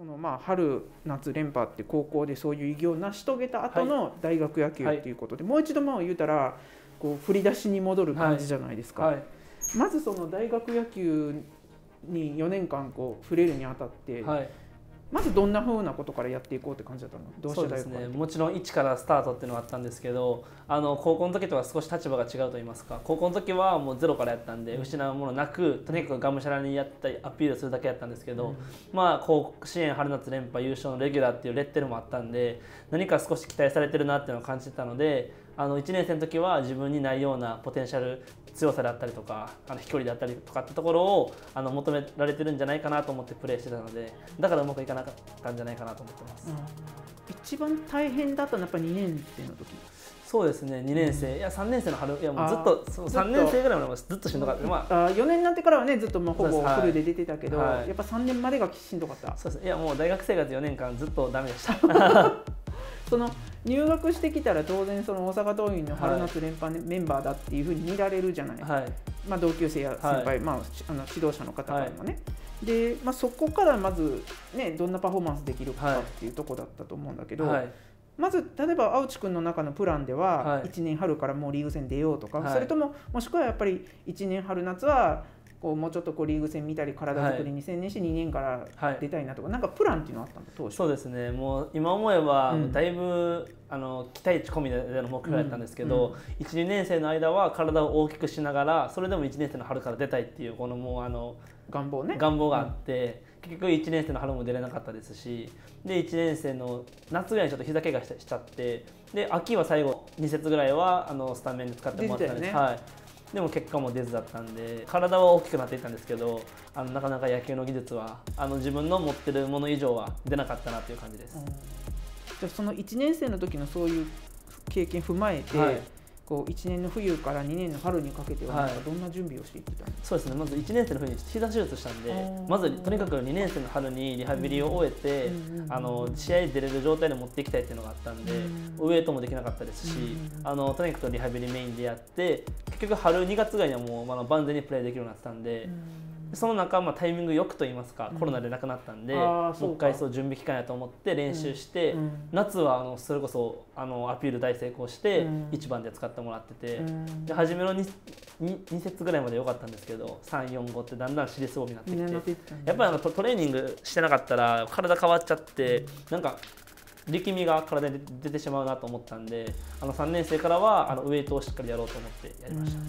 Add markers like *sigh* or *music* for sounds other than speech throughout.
そのまあ春夏連覇って高校でそういう偉業を成し遂げた後の大学野球っていうことで、もう一度まあ言うたらこう振り出しに戻る感じじゃないですか。はい。まずその大学野球に4年間こう触れるにあたって、はいまずどんな風なことからやっていこうって感じだったの？どうしてそうですね。もちろん一からスタートっていうのはあったんですけどあの高校の時とは少し立場が違うと言いますか高校の時はもうゼロからやったんで失うものなくとにかくがむしゃらにやったりアピールするだけやったんですけど、まあ甲子園春夏連覇優勝のレギュラーっていうレッテルもあったんで何か少し期待されてるなっていうのを感じてたのであの1年生の時は自分にないようなポテンシャル強さであったりとかあの飛距離であったりとかってところをあの求められてるんじゃないかなと思ってプレーしてたのでだからうまくいかなかったんじゃないかなと思ってます。一番大変だったのはやっぱ2年生の時。そうですね。2年生、いや3年生の春。いやもうずっとそうずっと。3年生ぐらいまでもずっとしんどかった、まあ。あ4年になってからはねずっとまあほぼフルで出てたけど、はい。やっぱ3年までがしんどかった。そうです。いやもう大学生活4年間ずっとダメでした *laughs* その入学してきたら当然その大阪桐蔭の春夏連覇メンバーだっていうふうに見られるじゃない、はい。まあ、同級生や先輩、まあ、しあの指導者の方からもね、で、まあ、そこからまず、ね、どんなパフォーマンスできるかっていうところだったと思うんだけど、はい。まず例えば青地君の中のプランでは、はい。1年春からもうリーグ戦出ようとか、はい。それとももしくはやっぱり1年春夏はこうもうちょっとこうリーグ戦見たり体作りに専念して2年からはい出たいなとか、なんかプランっていうのあったの？当初そうですね。もう今思えば、うんだいぶあの期待値込みでの目標だったんですけど、うん。12年生の間は体を大きくしながらそれでも1年生の春から出たいっていうこのもうあの願望ね。願望があって、結局1年生の春も出れなかったですしで1年生の夏ぐらいにちょっと膝怪我ししちゃってで秋は最後2節ぐらいはあのスタメンで使ってもらってたんです、ね。はい、でも結果も出ずだったんで体は大きくなっていったんですけどあのなかなか野球の技術はあの自分の持ってるもの以上は出なかったなという感じです。うんじゃあその1年生の時のそういう経験踏まえて、はいこう1年の冬から2年の春にかけてはんかどんな準備をしていってたの、そうですね。まず1年生の冬に膝手術したんでー。まずとにかく2年生の春にリハビリを終えて、あの試合に出れる状態で持っていきたいっていうのがあったんで、うんウエイトもできなかったですし、あのとにかくリハビリメインでやって結局春2月ぐらいにはもう、あの万全にプレーできるようになってたんで、その中、まあ、タイミングよくと言いますか、うん。コロナでなくなったんでうか。もう一回そう準備期間やと思って練習して、うん。夏はあのそれこそあのアピール大成功して、うん。1番で使ってもらってて。うん。で初めの 2, 2, 節ぐらいまで良かったんですけど345ってだんだん尻すぼみになってきてやっぱりなんかトトレーニングしてなかったら体変わっちゃってなんか力みが体に出てしまうなと思ったんであの3年生からはあのウエイトをしっかりやろうと思ってやりました。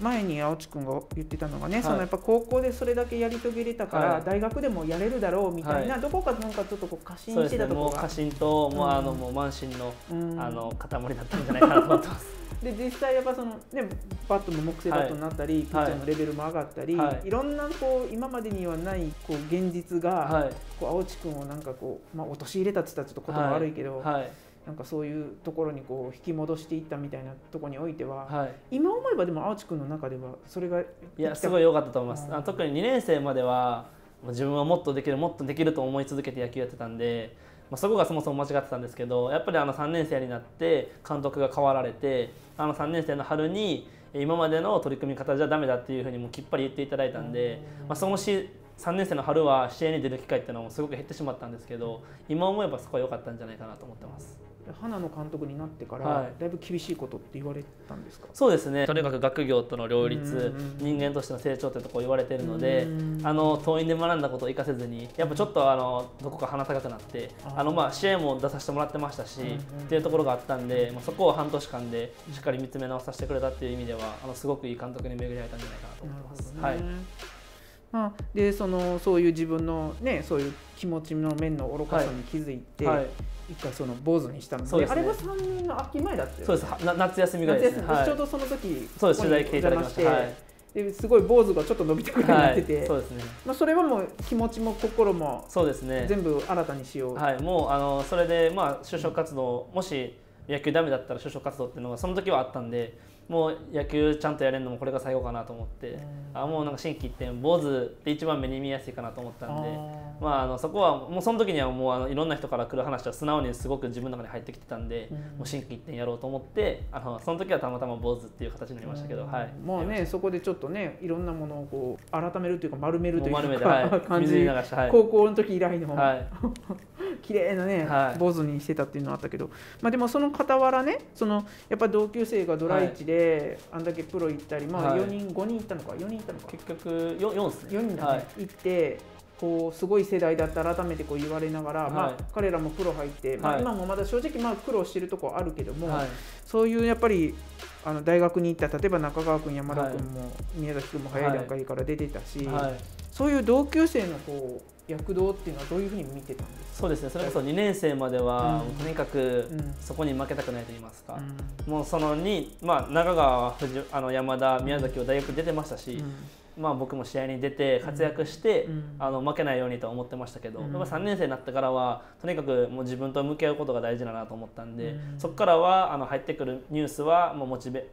前に青地君が言ってたのがね、い。そのやっぱ高校でそれだけやり遂げれたから、はい。大学でもやれるだろうみたいな、はどこかなんかちょっとこう過信してですね。もう過たところが信と、もうあのうんもう満身の,、うん。あの塊だったんじゃないかなと思ってます。で実際やっぱそのねバットも木製バットになったり、ピッチャーのレベルも上がったり、はい。い、ろんなこう今までにはないこう現実が、はい。こう青地君をなんかこう、まあ、陥れたって言ったらちょっと言葉悪いけど、はい。なんかそういうところにこう引き戻していったみたいなところにおいては、はい。今思えばでも青地君の中ではそれがいやすごい良かったと思います。うん。あの特に2年生までは自分はもっとできるもっとできると思い続けて野球やってたんで、まあ、そこがそもそも間違ってたんですけどやっぱりあの3年生になって監督が変わられてあの3年生の春に今までの取り組み方じゃダメだっていうふうにもうきっぱり言っていただいたんで、まあ、そのし3年生の春は試合に出る機会っていうのもすごく減ってしまったんですけど今思えばそこは良かったんじゃないかなと思ってます。花の監督になってから、はい。だいぶ厳しいことって言われたんですか？そうですね。とにかく学業との両立、うん人間としての成長というところ言われているので、うんあの党員で学んだことを生かせずにやっぱちょっとあのどこか鼻高くなってあのまあ試合も出させてもらってましたし、っていうところがあったんで、まあ、そこを半年間でしっかり見つめ直させてくれたっていう意味ではあのすごくいい監督に巡り会えたんじゃないかなと思ってます。なるほどねまあ、でそのそういう自分のねそういう気持ちの面の愚かさに気づいて、はい、一回その坊主にしたのでね。あれは3年の秋前だったよそうです。夏休みぐらいですね。ちょうどその時そうです。取材来ていただきました。はお邪魔してですごい坊主がちょっと伸びたくらいになってて、はい、そうですね。まあ、それはもう気持ちも心もそうですね。全部新たにしよう、はい、もうあのそれでまあ就職活動もし野球ダメだったら就職活動っていうのがその時はあったんでもう野球ちゃんとやれるのもこれが最後かなと思って、あもうなんか心機一転坊主って一番目に見やすいかなと思ったんで。あまあ、あのそこはもうその時にはもうあのいろんな人から来る話は素直にすごく自分の中に入ってきてたんで、うん。もう心機一転やろうと思ってあのその時はたまたま坊主っていう形になりましたけど、はい。まあねそこでちょっとねいろんなものをこう改めるというか丸めるというもう丸めてか、はい。*laughs* 感水にじ流してはい。高校の時以来の、はい綺麗なね、はい。坊主にしてたっていうのはあったけど、まあ、でもその傍らねそのやっぱ同級生がドラ1で、あんだけプロ行ったり、まあ、はい。4人5人行ったのか4人行ったのか。結局 4, 4ですね。4人だね、はい。行ってこうすごい世代だって改めてこう言われながら、まはい。あ、彼らもプロ入って、まあ、はい。今もまだ正直まあ苦労してるとこはあるけども、はい。そういうやっぱりあの大学に行った例えば中川君山田君も、宮崎君も早い段階から出てたし、はいそういう同級生のこう躍動っていうのはどういうふうに見てたんですか？そうですね。それこそ2年生までは、うん。とにかくうん。そこに負けたくないと言いますか、うもうそのに、まあ、中川藤あの山田宮崎を大学出てましたし、ん。まあ、僕も試合に出て活躍して、うん。あの負けないようにとは思ってましたけど、うん。やっぱ3年生になってからはとにかくもう自分と向き合うことが大事だなと思ったんで、うん。そこからはあの入ってくるニュースはもうモチベ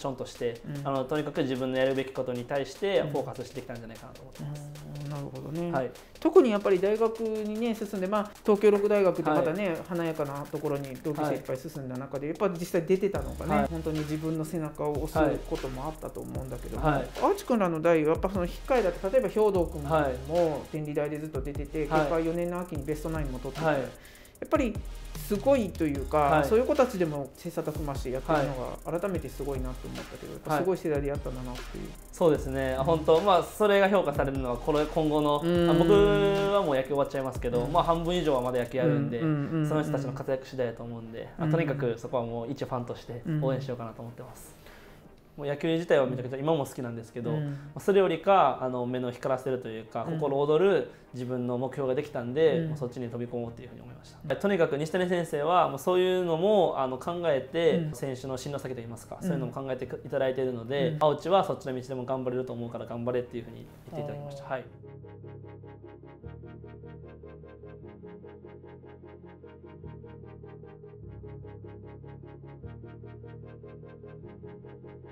ーションとして、うん。あのとにかく自分のやるべきことに対してフォーカスしてきたんじゃないかなと思ってます。うん。なるほどね、はい。特にやっぱり大学にね進んで、まあ、東京六大学ってまたね、華やかなところに同級生いっぱい進んだ中で、やっぱ実際出てたのがね、はい。本当に自分の背中を押すはいこともあったと思うんだけども、はい。アーチ君らの代はやっぱその引っ換えだって例えば兵藤君はい。も天理大でずっと出てて、はい。結果4年の秋にベストナインも取ってて、はいやっぱりすごいというか、はい。そういう子たちでも切磋琢磨してやってるのが改めてすごいなと思ったけど、やっぱすごい世代でやったんだなっていう。そうですね、本当、まあ、それが評価されるのは、これ今後の、僕はもう野球終わっちゃいますけど、まあ、半分以上はまだ野球やるんで、うん。うん。うん。うん。その人たちの活躍次第だと思うんで、あとにかくそこはもう一ファンとして応援しようかなと思ってます。もう野球自体はめちゃくちゃ今も好きなんですけど、うん。まあそれよりかあの目の光らせるというか、うん。心躍る自分の目標ができたんで、うん。そっちに飛び込もうっていうふうに思いました、とにかく西谷先生はもうそういうのもあの考えて、うん。選手の進路先といいますか、うん。そういうのも考えていただいているので、うん。青地はそっちの道でも頑張れると思うから頑張れっていうふうに言っていただきました、はい